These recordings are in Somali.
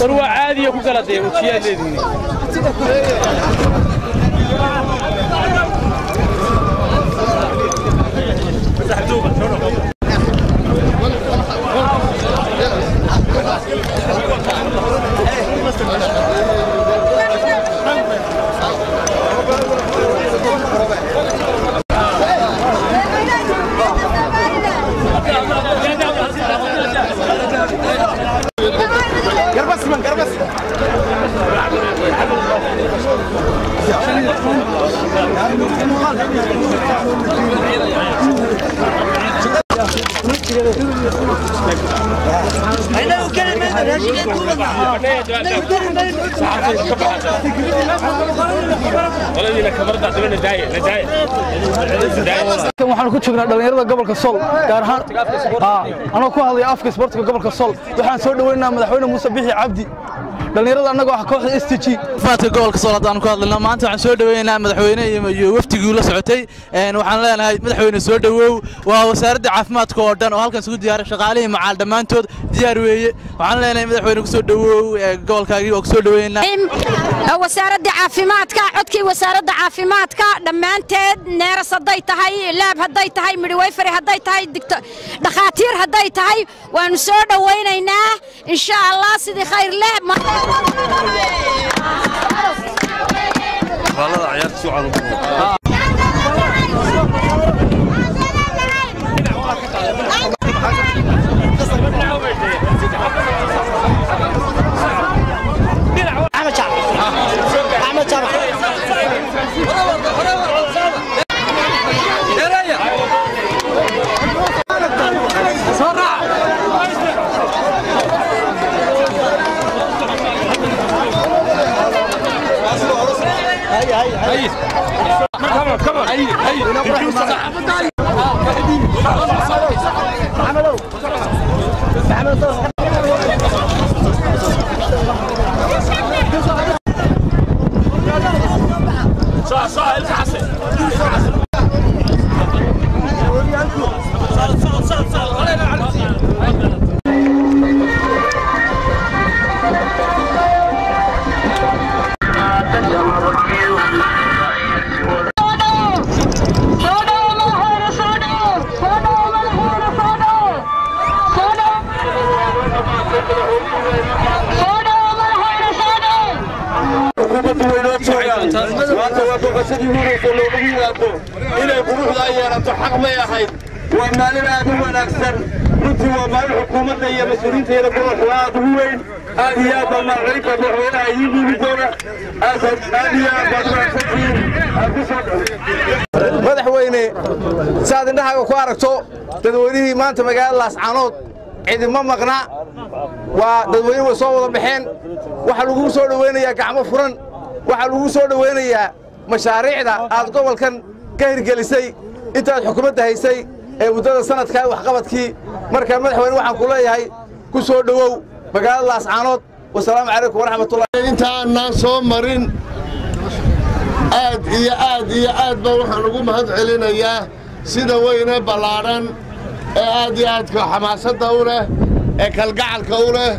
war waa caadiya ku kala dee wajiyadeedii waxaan ku joognaa dhallinyarada gobolka sol gaar ahaan anoo ku hadlaya afka isboortiga gobolka sol waxaan soo dhoweynaynaa madaxweyne muuse bixi cabdi dhallinyarada annagoo ah kooxda s t g faadka gobolka sool haddaan ku hadlayno maanta waxaan soo dhoweynaynaa madaxweyne iyo wafdigii la socotay. Waxaan leenahay madaxweyne soo dhowow waa wasaaradda caafimaadka oo dhan oo halkan isugu diyaaray shaqaalihii macaal dhammaantood diyaar weeye. Waxaan leenahay madaxweyne ku soo dhowow gobolkaagii oo ku soo dhoweynaa wasaaradda caafimaadka codkii wasaaradda caafimaadka dhammaanteed neeras hadday tahay laab hadday tahay midwayfari hadday tahay dhakhaatiir hadday tahay waannu soo dhowaynaynaa. Insha allah sidii khayr leh maanta waa boqoshadii huraysa loogu yimaado inay quruxda ay yeelato xaq may ahayd waa maalin aad u wanaagsan runtii waa maalin xukuumadda iyo mas'uuliyiinteeda gobolka aad ugu weyn aad iyo aad baa maalcelinta madaxweynaha idiin dhiibi doona aad iyo aad baad wanaagsantihiin aad ku soo madaxweyne saaad indhahaaga ku aragto dadweynihii maanta magaalada laascaanood cidima maqna. Waa dadweyne way soo wada baxeen. Waxaa lagu soo dhowaynayaa gacmo furan. Waxaa lagu soo dhowaynayaa mashaariicda aad gobolkan ka hirgelisay intaad xukuumadda haysay ee muddada sanadkaa waxqabadkii markaa madaxweyne waxaan ku leeyahay ku soo dhowow magaalada laascaanood wasalaamu calaykum waraxmatullahi inta aanaan soo marin aad iyo aad iyo aad ba waxaan ugu mahad celinayaa sida weyne ballaadhan ee aad iyo aadka xamaasadda u leh ee kalgacalka u leh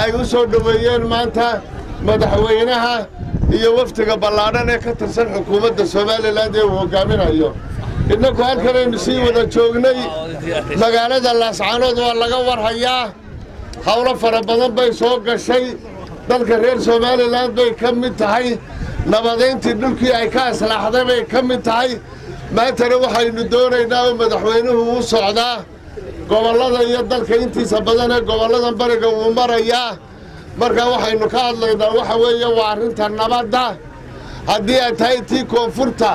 ay u soo dhoweeyeen maanta madaxweynaha iyo wafdiga ballaadhan ee ka tirsan xukuumadda somalilan ee uu hoggaaminayo innagu halkanaynu sii wada joognay? Magaalada laascaanood waa laga warhayaa howlo fara badan bay soo gashay. Dalka reer somalilan bay ka mid tahay. Nabadayntii dhulkii ay ka aslaaxday bay ka mid tahay. Maantana waxaynu doonaynaa oo madaxweynuhu u socdaa. Gobollada iyo dalka intiisa badan ee gobolladan bariga wuu marayaa marka waxaynu ka hadlaynaa waxa weeye waa arrinta nabadda. Haddii ay tahay tii koonfurta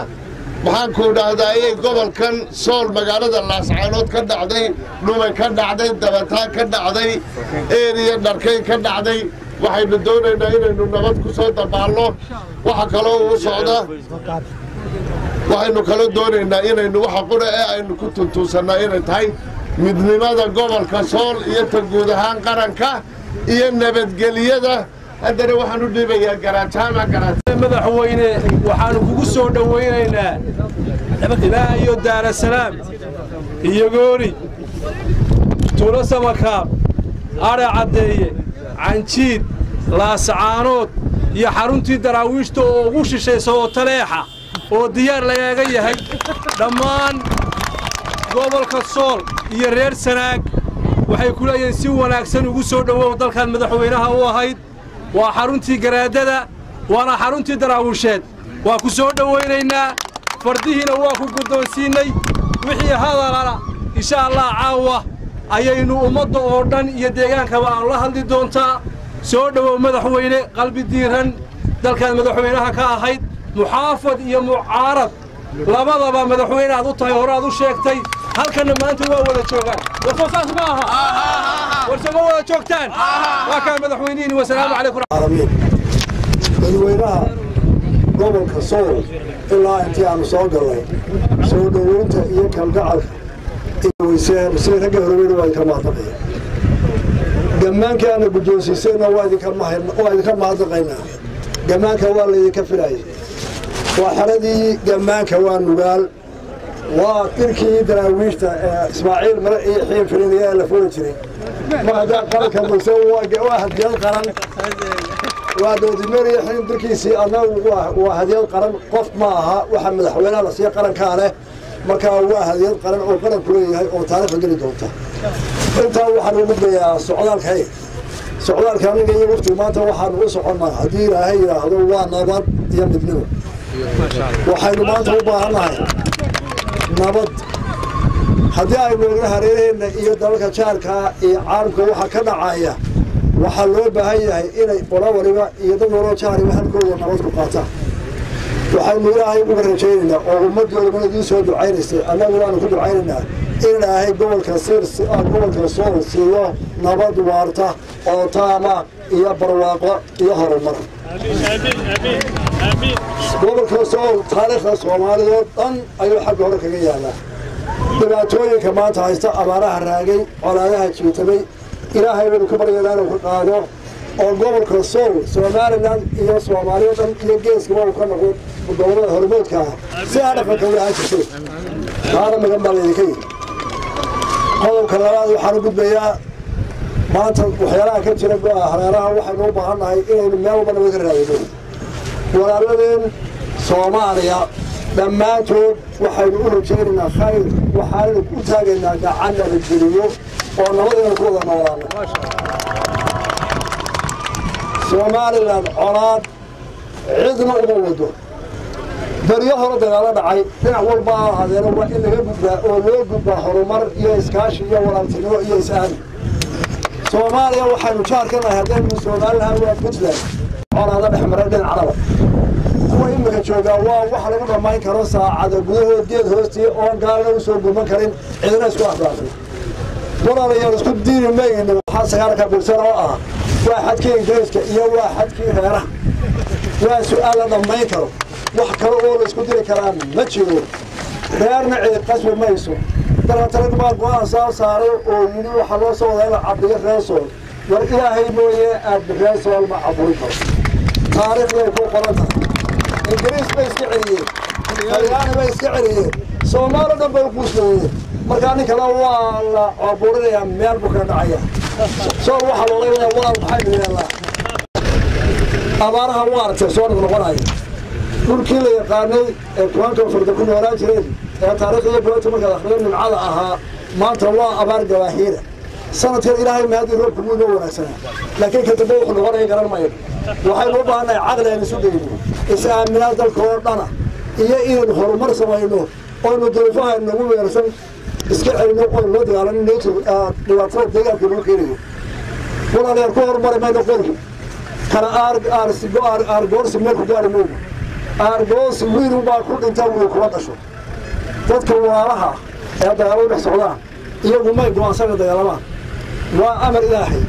maxaanku dhahdaa ayay gobolkan sool magaalada laascaanood ka dhacday dhumay ka dhacday dabataan ka dhacday eeriya dharkayn ka dhacday. Waxaynu doonaynaa inaynu nabad ku soo dabaalno. Waxa kaloo uu socda waxaynu kala doonaynaa inaynu waxa qura ee aynu ku tuntuunsannaa inay tahay midnimada gobolka sool iyo ta guud ahaan qaranka iyo nabadgeliyada haddana waxaan u dhiibayaa garajaama garaja madaxweyne waxaannu kugu soo dhowaynaynaa. Ilaa iyo daarasalaam iyo goori tuulo samakaab adha caddeeye canjiid laascaanood iyo xaruntii daraawiishta oo ugu shishaysa oo taleexa oo diyaar lagaaga yahay dhammaan gobolka sool iyo reer sanaag waxay ku leeyihiin si wanaagsan ugu soo dhowow dalkan madaxweynaha u ahayd waa xaruntii garaadada waana xaruntii daraawiisheed waa ku soo dhowaynaynaa fardihiina waa ku guddoonsiinnay. Wixii hadalana insha allah caawa ayaynu ummadda oo dhan iyo deegaankaba aan la hadli doontaa. Soo dhowow madaxweyne qalbi diiran dalkaad madaxweynaha ka ahayd muxaafad iyo mucaarad. Labadaba madaxweyne aad u tahay hore aad u sheegtay halkana maanta waa wada joogaan. Warsoo ma aha warsoma wada joogtaan? Waa kaan madaxweynihiin wasalaamu calaykum. Dadweynaha gobolka sool ilaa intii aanu soo galay soo dhoweynta iyo kalgacalka iweyseensay ragga horweyna waa idinka mahadnaqaya. Gammaankaana guddoonsiisayna waa idinka mahadnaqaynaa gammaanka waa laydinka filaaya waa xeradii gammaanka waa nugaal waa dirkii daraawiishta ee ismaaciil mare iyo xiin filiniya ee la furi jiray. Mar haddaa qaranka muse waa hadiyad qaran. Waa doodimeriya xiin dirkiisii annagu waa- hadiyad qaran. Qof ma aha waxa madaxweynaha la siiya qarankaa leh. Markaa waa hadiyad qaran oo qaranku leeyahay oo taariikhda geli doonta. Intaa waxaan u gudbayaa socdaalka hay socdaalka aniga iyo waftigu maanta waxaanu u soconnaa. Haddii ilaahay yidhaahdo waa nabad iyo midnimo. Waxaynu maanta u baahannahay nabad. Haddii aynu ogna hareeraheenna iyo dalalka jaarkaa iyo caalamka waxa ka dhacaya waxaa loo baahan yahay inay qolo waliba iyo dad waloo jaariba halkooda nabad ku qaataan waxaynu ilaahay uga rajaynaynaa oo ummaddoodana idiin soo ducaynaysay annagu waanu ku ducaynaynaa in ilaahay gobolka sir gobolka sool siiyo nabad waarta oo taama iyo barwaaqo iyo horumar. Gobolka sool taariikhda soomaaliya oo dhan ayuu xagga hore kaga yaalaa dhibaatooyinka maanta haysta abaaraha raagay colaadaha jiitamay ilaahay baynu ka baryaynaa inuu ka qaado oo gobolka sool somalilan iyo soomaaliya dhan iyo geeskaba uu ka noqdo gobollada hormoodka ah. Si aa dhaqanka u ahaan jirtay taana magan baa laydinka yidhi. Qodobka labaad waxaan u gudbayaa maanta waxyaalaha ka jira go-a hareeraha waxaynu u baahan nahay inaynu meel walba naga raadino. Walaaladeen soomaaliya dhammaantood waxaynu u rajaynaynaa khayr waxaanaynu u taagaynaa gacan nabadgeliyo oo nabadaynu ku wada noolaano somalilan colaad cidna uma wado. Beryo hore dagaalo dhacay dhinac walba ha waa in laga gudbaa oo loo gudbaa horumar iyo iskaashi iyo walaaltinimo iyo is-aami soomaaliya waxaynu nahay haddaynu somalilan waa puntland colaada dhex maray dhinacnaba kuwa imika joogaa waa wax lagu dhammayn karo saacada gudahood geed hoostii oon gaalina u soo gurman karin cidina isku afraafay walaalayaal isku diini mayno waxaa sagaalka bilsan oo ah waa xadkii ingiriiska iyo waa xadkii reeraha. Waa su'aal la dhammayn karo. Wax kale oo la isku diri karaa ma jiro. Reerna cid qasbi mayso dalatana baa go'aan soo saaray oo yidhi waxaa loo soo wadaa in la cabiyo reer sool war ilaahay mooye aad reer sool ma caburin karo. Taariikhday ku qoran tahay. Ingiriis bay iska celiyeen. Talyaani bay iska celiyeen. Soomaali dhan bay u markaa nin kale waa la caburinayaa meel buu kala dhacaya sool waxaa looga yadaa walaal maxaynu yeelnaa abaaraha u aragtay soo noqnoqonaya dhulkii la yaqaanay ee kuwaanka farda ku noolaan jireen. ee taariikhda goobta markaad akhriyo nimcada ahaa maanta waa abaar gabaaxiira sanadkan ilaahay mahadii roobku wuu inoo wanaagsanaa laakiin ka dambe wuxuu noqonaya garan mayo waxaynu u baahannahay caqli aan isu dayno is-aaminaa dalka oo dhana iyo inaynu horumar samayno oynu duruufaha nagu weerarsan. Iska celino oynu la dagaalano dhibaatada deegaanka lagu keenayo. Walaalayaal ku horumari mayno qolku kala aargoorsi meel ku gaari mayno aargoosi wiil baa ku dhinta wiil kuma dhasho dadka walaalaha ee dagaaladu dhex socdaan iyagu may go'aansaga dagaalamaan waa amar ilaahay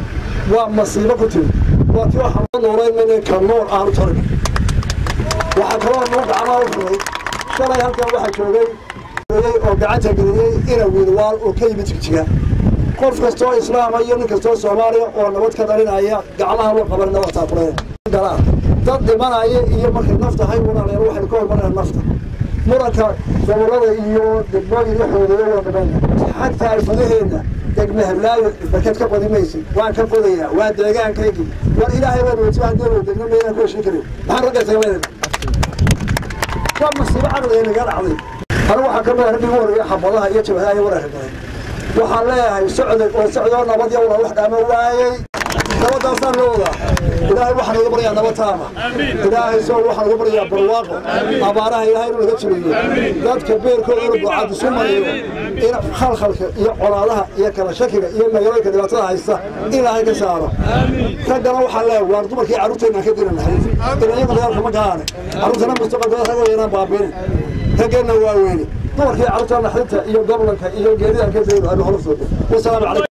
waa masiibo ku timi waa tii waxaan noolayn ka nool aanu tarin. Waxaa kaloo nuu gacmaha u furay shalay halkan waxaa joogay oo gacanta geliyey ina wiilwaal oo ka yimid jigjiga. Qof kastoo islaama iyo nin kastoo soomaaliya oo nabad ka dhalinaya gacmaha loo qaban nabad taakuleen galaan dad dhimanaya iyo markay nafta hay walaalayaal waxaynu ka hormarayaan nafta muranka gobollada iyo degmooyin xoodeeyo waa dhamayna xagta alfadaheenna degme heblaayo barkeed ka qodi maysid waan ka qodayaa waa deegaankaygii war ilaahay waan wajibaan dee degme meydaan ku heshin karin. Maxaan ragga tagaleyn waa masiibo caqliga naga dhacday. Anigu waxaa ka mid ah raggii ugu horreeya xabadaha iyo jabhadaha iyo wararka galay waxaan leeyahay socday oo socdoo nabad iyo walaal wax dhaama waayey nabadaasaan loo wadaa ilaahay waxaan uga baryaa nabad taama. Ilaahay soo waxaan uga baryaa barwaaqo. Abaaraha ilaahay inuu naga jiriyo dadka beerkooda inuu buucaad isu mariyo in khalkhalka iyo colaadaha iyo kala shakiga iyo magaalooyinka dhibaatada haysta ilaahay ka saaro. Raggana waxaan leeyahay waar dumarkii carruurteenna ka diranahay ilayaga dagaalka ma gaane carruurtana mustaqbalkooda rag wayanaan baabinin raggeenna waa weyne dumarkii carruurta naxdinta iyo goblanka iyo geeridanka daynu aynu hor soo wasalaamu calaykum